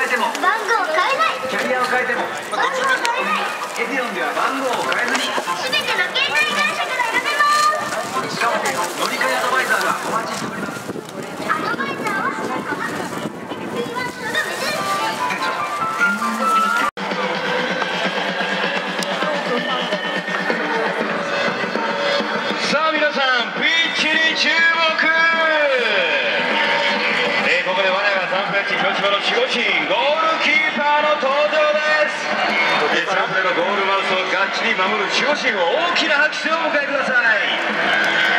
変えても。番号変えない。キャリアを変えても。番号変えない。エディオンでは番号を変えずに。すべての携帯会社から選べます。しかも乗り換えアドバイザーがお待ちしております。アドバイザーは早く話す電話とどめですさあ皆さんがっちり守る守護神を大きな拍手をお迎えください。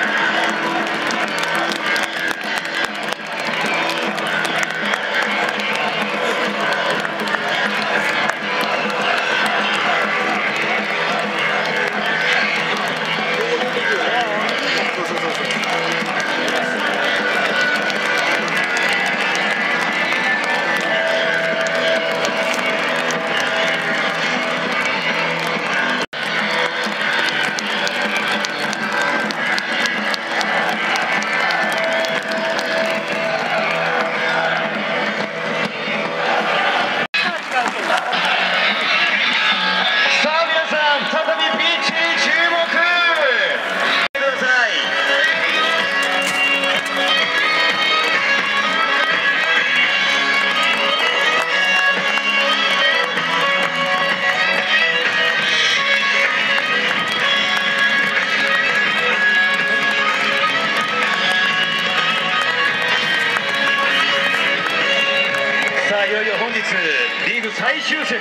最終節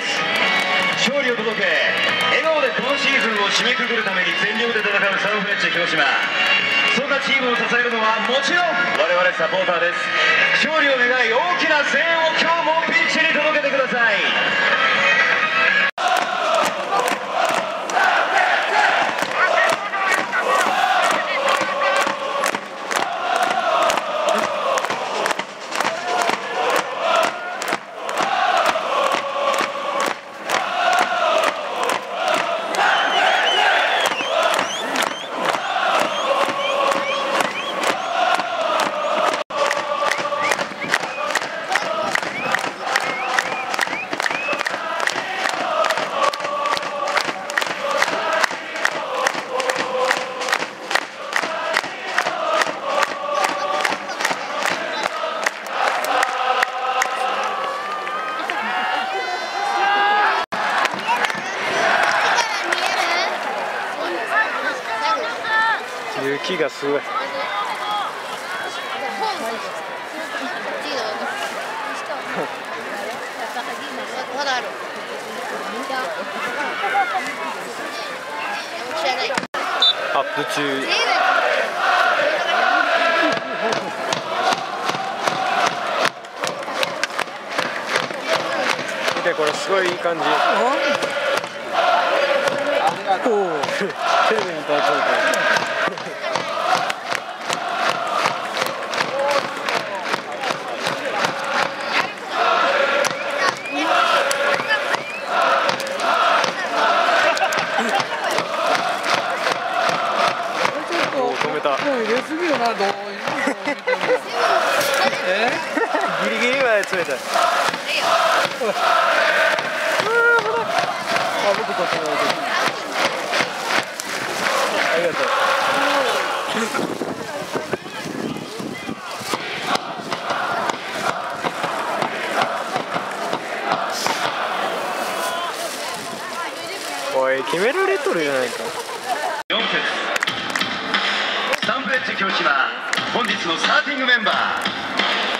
勝利を届け。笑顔で今シーズンを締めくくるために全力で戦うサンフレッチェ広島。そんなチームを支えるのはもちろん我々サポーターです。勝利を願い大きな声援を今日もピッチに届けてください。雪がすごい。アップ中。見てこれすごいいい感じ。おおテレビに対するおお止めたもう入れすぎよなどういうえギリギリまで詰めたあ僕こっちのありがとう。おい決められとるじゃないか。4節。サンフレッチェ広島本日のスターティングメンバー。さ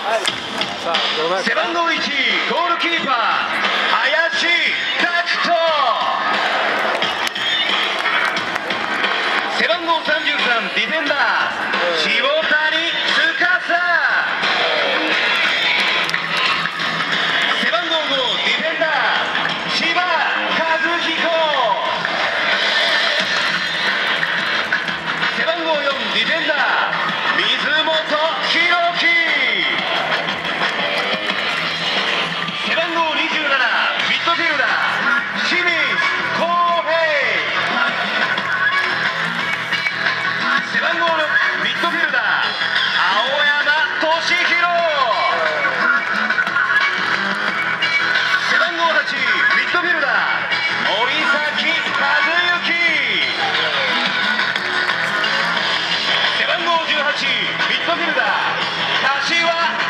あどうなるか背番号1ゴールキーパー林。ミッドフィルダー柏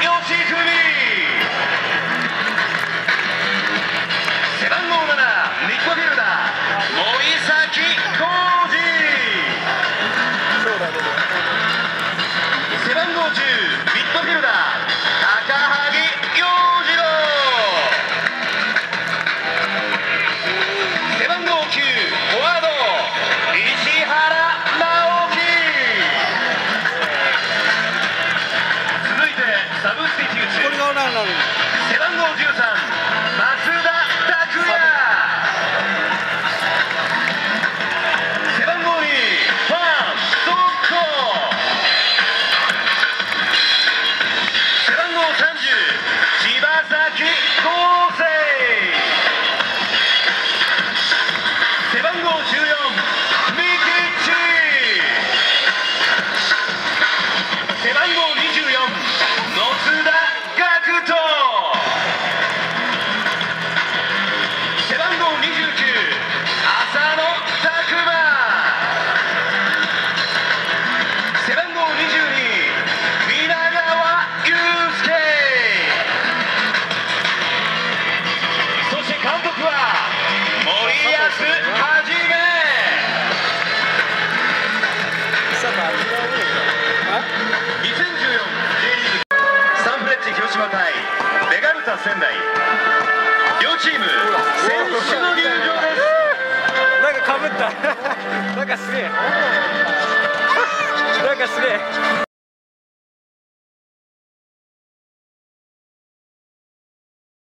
仙台。両チーム選手の入場です。なんかかぶった。なんかすげえ。なんかすげえ。